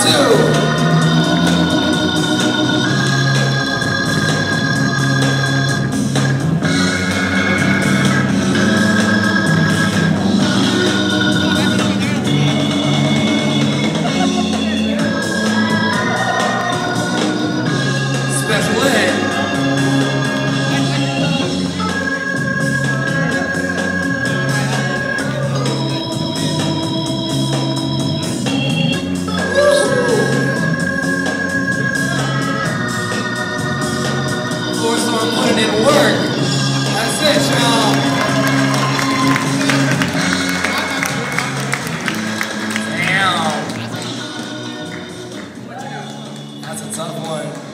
Special I'm putting in work. That's it, y'all. Damn. That's a tough one.